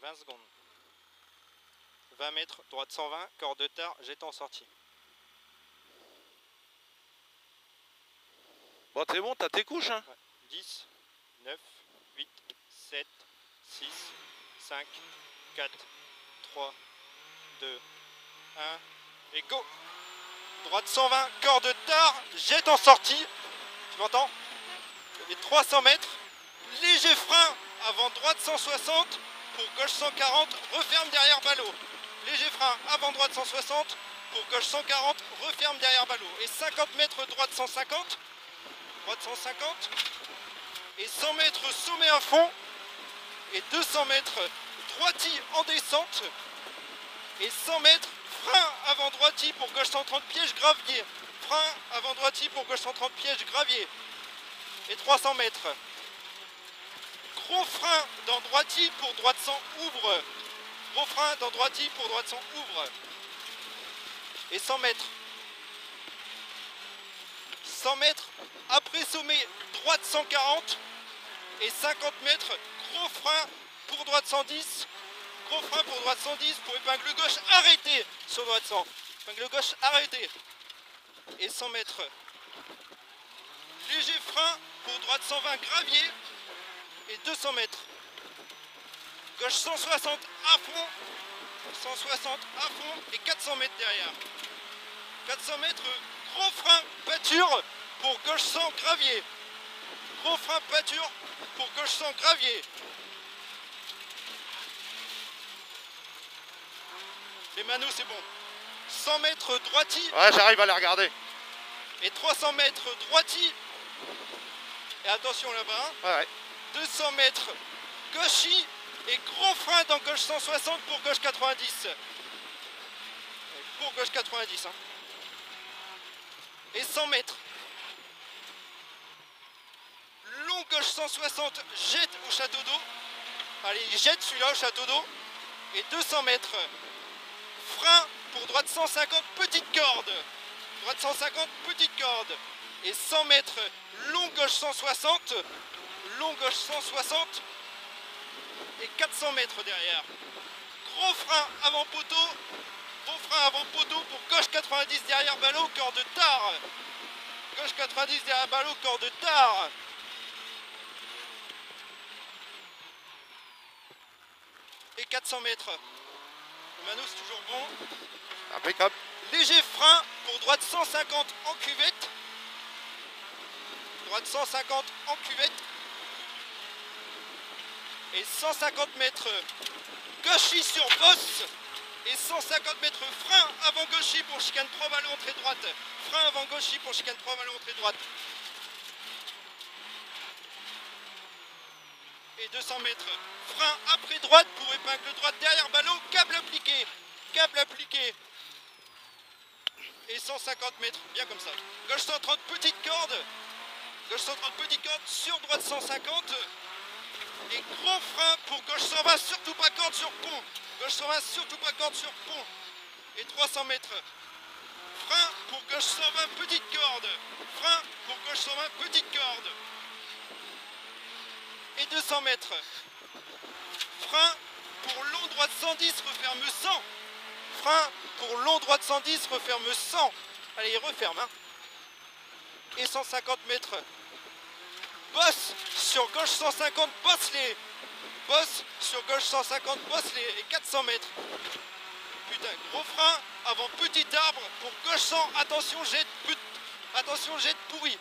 20 secondes. 20 mètres, droite 120, corde de tard, en sortie. Bon, t'es bon, t'as tes couches, hein 10, 9, 8, 7, 6, 5, 4, 3, 2, 1, et go Droite 120, corde de tard, jette en sortie. Tu m'entends? Et 300 mètres, léger frein avant droite 160 pour gauche 140, referme derrière ballot. Léger frein avant droite 160 pour gauche 140, referme derrière ballot. Et 50 mètres droite 150, droite 150, et 100 mètres sommet à fond, et 200 mètres droiti en descente, et 100 mètres frein avant droiti pour gauche 130 piège gravier, frein avant droiti pour gauche 130 piège gravier, et 300 mètres. Gros frein dans droiti pour droite 100 ouvre, gros frein dans droiti pour droite 100 ouvre, et 100 mètres. 100 mètres après sommet droite 140 et 50 mètres gros frein pour droite 110 gros frein pour droite 110 pour épingle gauche arrêté. Sur droite 100 épingle gauche arrêté. Et 100 mètres. Léger frein pour droite 120 gravier. Et 200 mètres gauche 160 à fond. 160 à fond et 400 mètres derrière. 400 mètres gros frein pâture pour gauche 100 gravier. Gros frein pâture pour gauche 100 gravier. Les manos c'est bon. 100 mètres droiti Ouais, j'arrive à les regarder. et 300 mètres droiti et attention là-bas Ouais, ouais. 200 mètres gauchi et gros frein dans gauche 160 pour gauche 90 pour gauche 90 hein. et 100 mètres. Long gauche 160 jette au château d'eau. Allez jette celui-là au château d'eau. Et 200 mètres. Frein pour droite 150 petite corde. Droite 150 petite corde. Et 100 mètres. Long gauche 160 long gauche 160 et 400 mètres derrière. Gros frein avant poteau, gros frein avant poteau pour gauche 90 derrière ballot, corps de tard. Gauche 90 derrière ballot, corps de tard. Et 400 mètres. Le Mano c'est toujours bon. Impeccable. Léger frein pour droite 150 en cuvette. Droite 150 en cuvette. Et 150 mètres gauchy sur bosse. Et 150 mètres frein avant gauchy pour chicane 3 ballons entrée droite. Frein avant gauchy pour chicane 3 ballons entrée droite. Et 200 mètres. Frein après droite pour épingle droite derrière ballot. Câble appliqué. Câble appliqué et 150 mètres, bien comme ça. Gauche 130, petite corde. Gauche 130, petite corde, sur droite 150. Et gros frein pour gauche 120, surtout pas corde sur pont. Gauche 120, surtout pas corde sur pont. Et 300 mètres. Frein pour gauche 120, petite corde. Frein pour gauche 120, petite corde. Et 200 mètres. Frein pour long droite 110, referme 100 frein pour long droite 110, referme 100. Allez, referme. Hein. Et 150 mètres. Bosse sur gauche 150, bosse les. Bosse sur gauche 150, bosse les. Et 400 mètres. Putain, gros frein avant petit arbre pour gauche 100. Attention, jet de Attention, jet de pourri.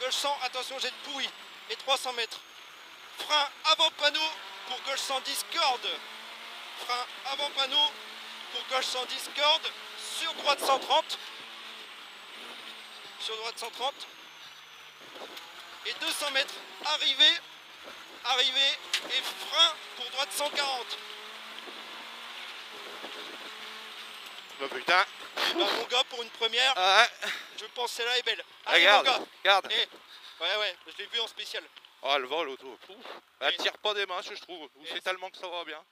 Gauche 100, attention, jet de pourri. Et 300 mètres. Frein avant panneau pour gauche 110 corde. Frein avant panneau pour gauche 110 cordes, sur droite 130, sur droite 130, et 200 mètres, arrivée, arrivée, et frein pour droite 140. Bah putain. Mon gars, pour une première, Ah, je pense que celle-là est belle. Allez, regarde, mon gars. regarde. Eh, ouais, ouais, je l'ai vu en spécial. Oh, le vol auto. Pouf. Elle Et- tire pas des matchs, je trouve. Ou Et- c'est tellement que ça va bien.